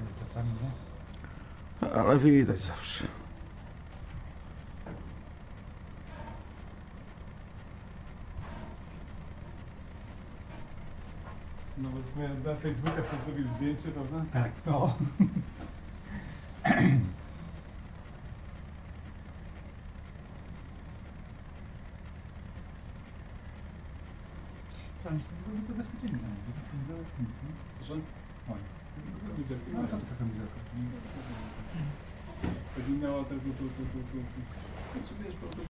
czasami, nie? Ale widać zawsze. No bo sobie na Facebooka sobie zrobił zdjęcie, prawda? Tak. No. Tam się robi to bezpiecznie. Proszę? Oj. Kamizelkę. No to taka kamizelka. Pewnie miała tego, tu, tu, tu, tu, tu. Znaczy, wiesz, bo to